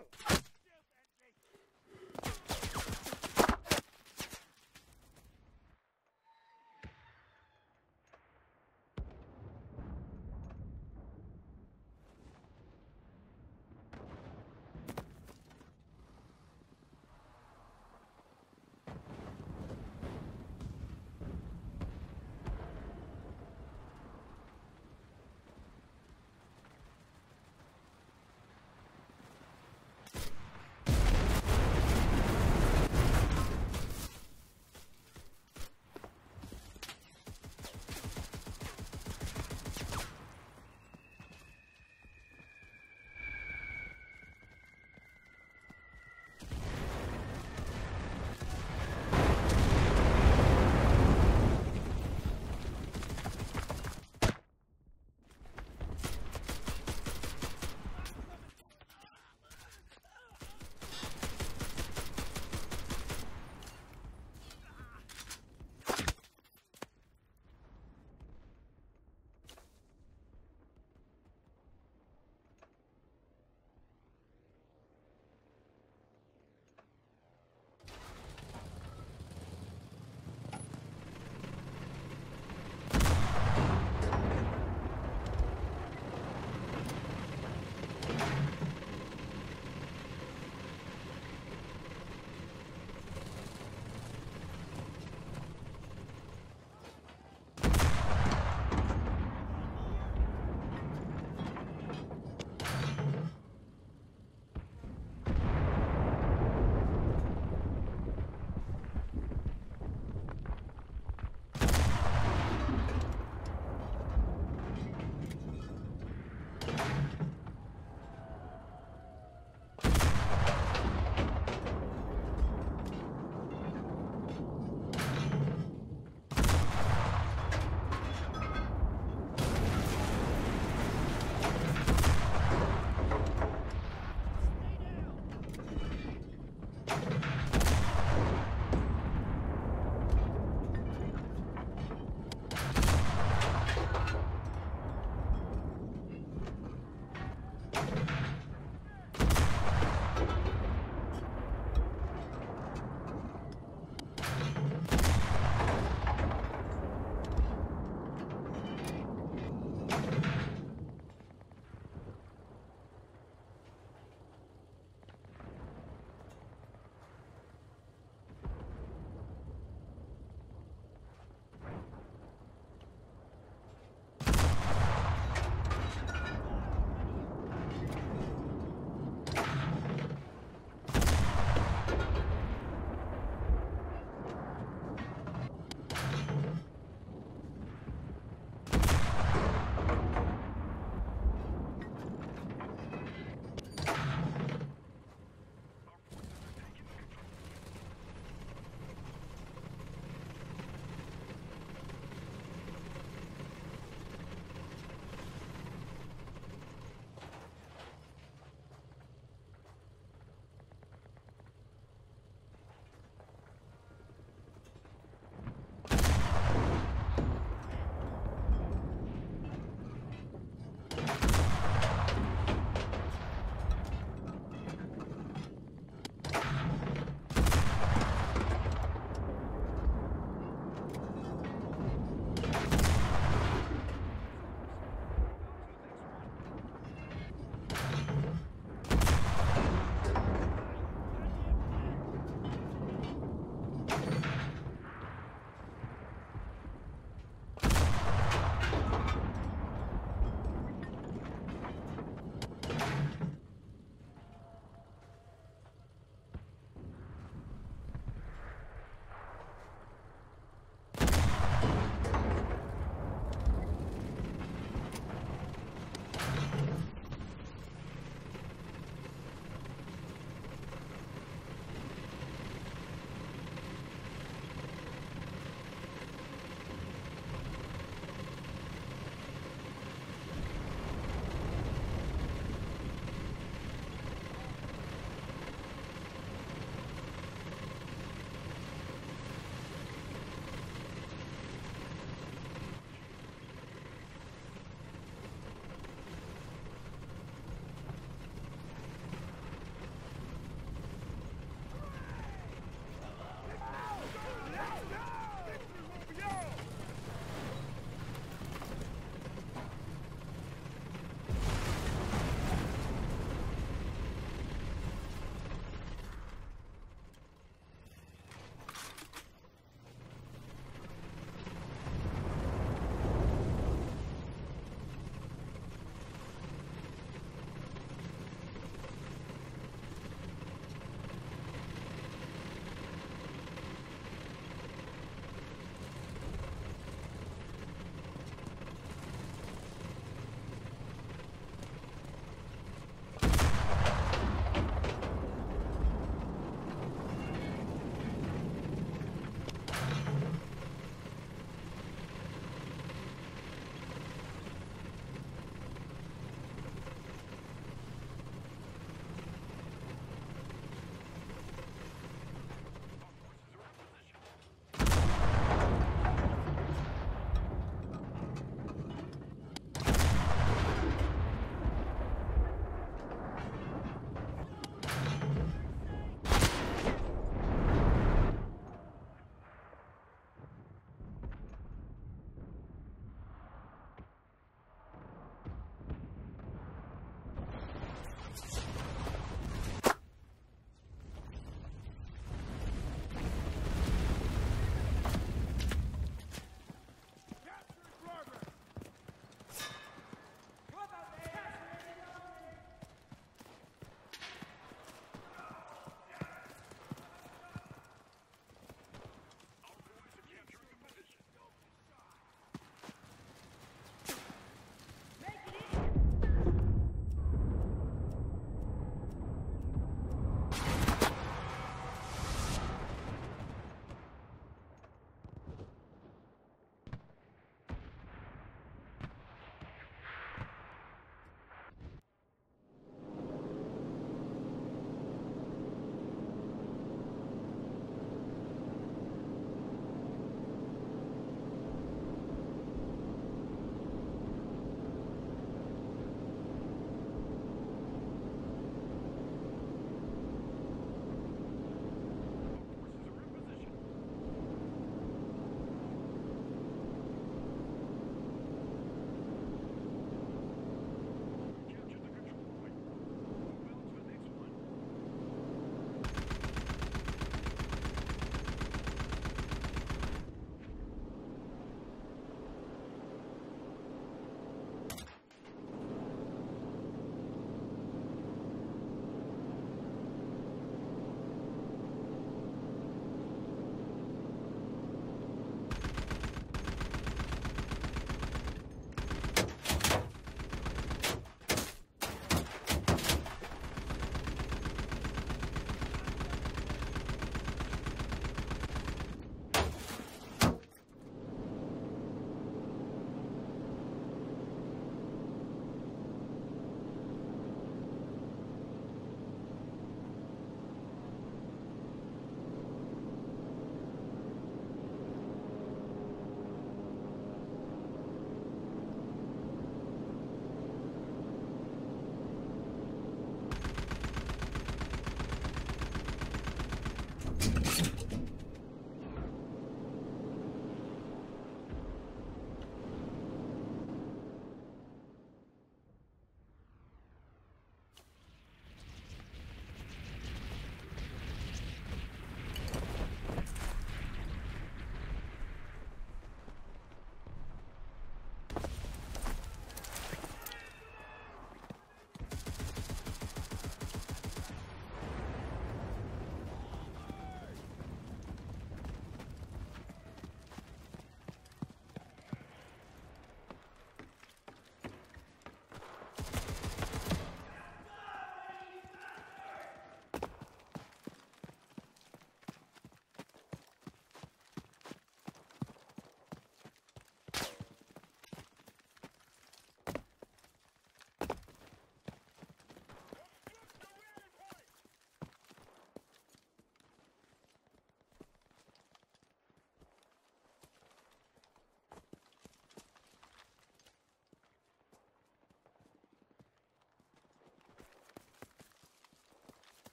Mm-hmm.